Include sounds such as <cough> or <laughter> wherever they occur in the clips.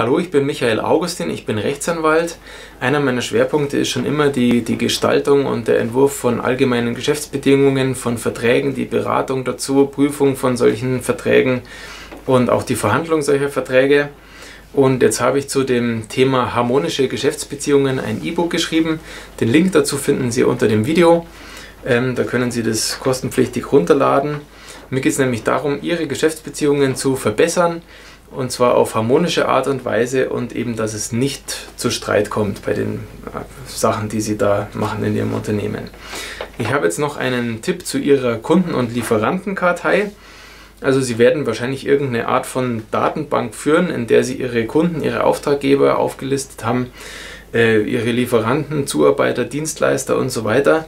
Hallo, ich bin Michael Augustin, ich bin Rechtsanwalt. Einer meiner Schwerpunkte ist schon immer die, die Gestaltung und der Entwurf von allgemeinen Geschäftsbedingungen, von Verträgen, die Beratung dazu, Prüfung von solchen Verträgen und auch die Verhandlung solcher Verträge. Und jetzt habe ich zu dem Thema harmonische Geschäftsbeziehungen ein E-Book geschrieben. Den Link dazu finden Sie unter dem Video. Ähm, da können Sie das kostenpflichtig runterladen. Mir geht es nämlich darum, Ihre Geschäftsbeziehungen zu verbessern und zwar auf harmonische Art und Weise und eben, dass es nicht zu Streit kommt bei den äh, Sachen, die Sie da machen in Ihrem Unternehmen. Ich habe jetzt noch einen Tipp zu Ihrer Kunden- und Lieferantenkartei. Also Sie werden wahrscheinlich irgendeine Art von Datenbank führen, in der Sie Ihre Kunden, Ihre Auftraggeber aufgelistet haben, äh, Ihre Lieferanten, Zuarbeiter, Dienstleister und so weiter.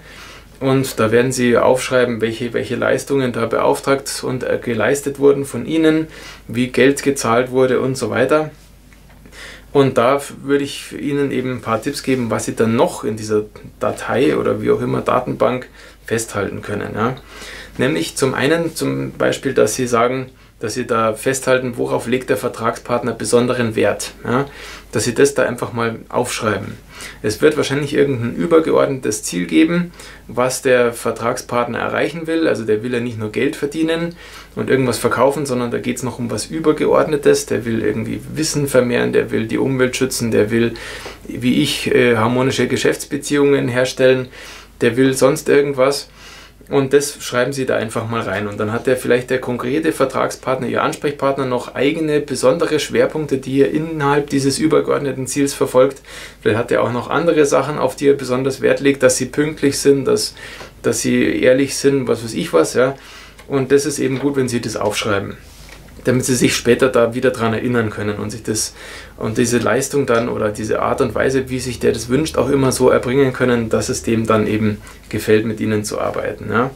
Und da werden Sie aufschreiben, welche, welche Leistungen da beauftragt und äh, geleistet wurden von Ihnen, wie Geld gezahlt wurde und so weiter. Und da würde ich Ihnen eben ein paar Tipps geben, was Sie dann noch in dieser Datei oder wie auch immer Datenbank festhalten können. Ja. Nämlich zum einen zum Beispiel, dass Sie sagen, dass Sie da festhalten, worauf legt der Vertragspartner besonderen Wert. Ja? Dass Sie das da einfach mal aufschreiben. Es wird wahrscheinlich irgendein übergeordnetes Ziel geben, was der Vertragspartner erreichen will. Also der will ja nicht nur Geld verdienen und irgendwas verkaufen, sondern da geht es noch um was Übergeordnetes. Der will irgendwie Wissen vermehren, der will die Umwelt schützen, der will, wie ich, äh, harmonische Geschäftsbeziehungen herstellen, der will sonst irgendwas. Und das schreiben Sie da einfach mal rein. Und dann hat der vielleicht der konkrete Vertragspartner, Ihr Ansprechpartner, noch eigene besondere Schwerpunkte, die er innerhalb dieses übergeordneten Ziels verfolgt. Vielleicht hat er auch noch andere Sachen, auf die er besonders Wert legt, dass Sie pünktlich sind, dass, dass Sie ehrlich sind, was weiß ich was. Ja. Und das ist eben gut, wenn Sie das aufschreiben damit sie sich später da wieder dran erinnern können und sich das und diese Leistung dann oder diese Art und Weise, wie sich der das wünscht, auch immer so erbringen können, dass es dem dann eben gefällt, mit ihnen zu arbeiten. Ja.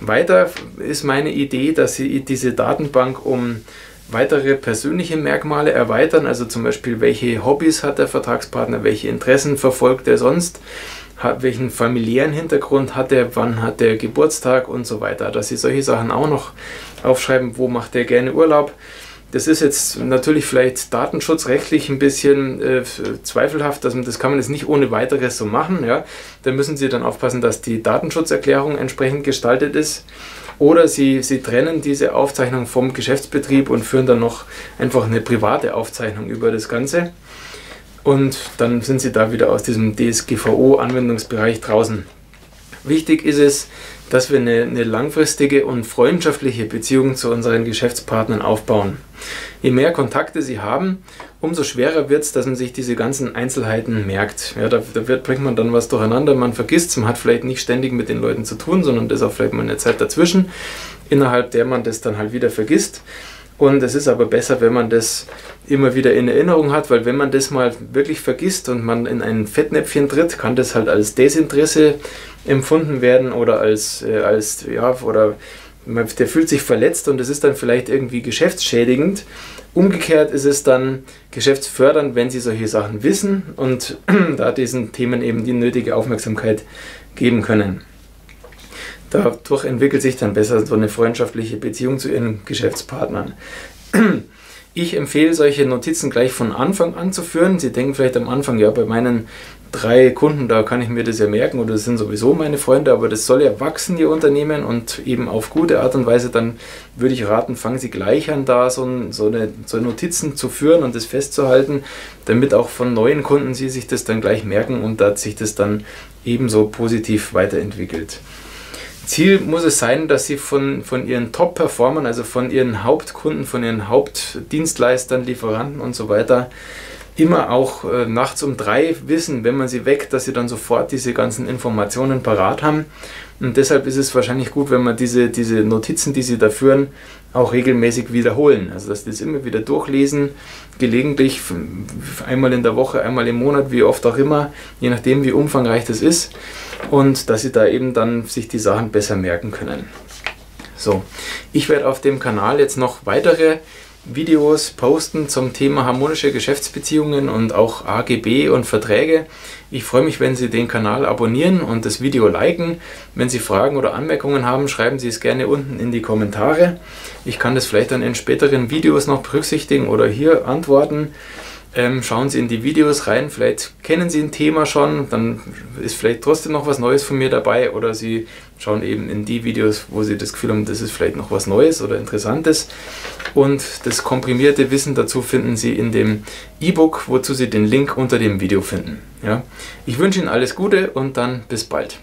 Weiter ist meine Idee, dass sie diese Datenbank um weitere persönliche Merkmale erweitern, also zum Beispiel, welche Hobbys hat der Vertragspartner, welche Interessen verfolgt er sonst, welchen familiären Hintergrund hat er, wann hat er Geburtstag und so weiter. Dass sie solche Sachen auch noch aufschreiben, wo macht er gerne Urlaub. Das ist jetzt natürlich vielleicht datenschutzrechtlich ein bisschen äh, zweifelhaft, dass man, das kann man jetzt nicht ohne weiteres so machen. Ja. Da müssen Sie dann aufpassen, dass die Datenschutzerklärung entsprechend gestaltet ist. Oder Sie, Sie trennen diese Aufzeichnung vom Geschäftsbetrieb und führen dann noch einfach eine private Aufzeichnung über das Ganze. Und dann sind Sie da wieder aus diesem DSGVO-Anwendungsbereich draußen. Wichtig ist es, dass wir eine, eine, langfristige und freundschaftliche Beziehung zu unseren Geschäftspartnern aufbauen. Je mehr Kontakte sie haben, umso schwerer wird es, dass man sich diese ganzen Einzelheiten merkt. Ja, da, da wird, bringt man dann was durcheinander, man vergisst man hat vielleicht nicht ständig mit den Leuten zu tun, sondern das auch vielleicht mal eine Zeit dazwischen, innerhalb der man das dann halt wieder vergisst. Und es ist aber besser, wenn man das immer wieder in Erinnerung hat, weil wenn man das mal wirklich vergisst und man in ein Fettnäpfchen tritt, kann das halt als Desinteresse empfunden werden oder als, äh, als ja, oder man, der fühlt sich verletzt und es ist dann vielleicht irgendwie geschäftsschädigend. Umgekehrt ist es dann geschäftsfördernd, wenn Sie solche Sachen wissen und <clears throat> da diesen Themen eben die nötige Aufmerksamkeit geben können. Dadurch entwickelt sich dann besser so eine freundschaftliche Beziehung zu ihren Geschäftspartnern. <clears throat> Ich empfehle solche Notizen gleich von Anfang an zu führen. Sie denken vielleicht am Anfang, ja, bei meinen drei Kunden, da kann ich mir das ja merken oder das sind sowieso meine Freunde, aber das soll ja wachsen, Ihr Unternehmen und eben auf gute Art und Weise, dann würde ich raten, fangen Sie gleich an, da so, so, eine, so Notizen zu führen und das festzuhalten, damit auch von neuen Kunden Sie sich das dann gleich merken und dass sich das dann ebenso positiv weiterentwickelt. Ziel muss es sein, dass Sie von, von Ihren Top-Performern, also von Ihren Hauptkunden, von Ihren Hauptdienstleistern, Lieferanten und so weiter, immer auch äh, nachts um drei wissen, wenn man sie weckt, dass sie dann sofort diese ganzen Informationen parat haben. Und deshalb ist es wahrscheinlich gut, wenn man diese, diese Notizen, die sie da führen, auch regelmäßig wiederholen. Also dass sie das immer wieder durchlesen, gelegentlich einmal in der Woche, einmal im Monat, wie oft auch immer, je nachdem wie umfangreich das ist und dass sie da eben dann sich die Sachen besser merken können. So, ich werde auf dem Kanal jetzt noch weitere Videos posten zum Thema harmonische Geschäftsbeziehungen und auch AGB und Verträge. Ich freue mich, wenn Sie den Kanal abonnieren und das Video liken. Wenn Sie Fragen oder Anmerkungen haben, schreiben Sie es gerne unten in die Kommentare. Ich kann das vielleicht dann in späteren Videos noch berücksichtigen oder hier antworten. Ähm, schauen Sie in die Videos rein, vielleicht kennen Sie ein Thema schon, dann ist vielleicht trotzdem noch was Neues von mir dabei oder Sie schauen eben in die Videos, wo Sie das Gefühl haben, das ist vielleicht noch was Neues oder Interessantes. Und das komprimierte Wissen dazu finden Sie in dem E-Book, wozu Sie den Link unter dem Video finden. Ja? Ich wünsche Ihnen alles Gute und dann bis bald.